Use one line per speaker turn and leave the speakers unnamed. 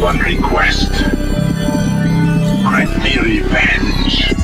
One request. Grant me revenge.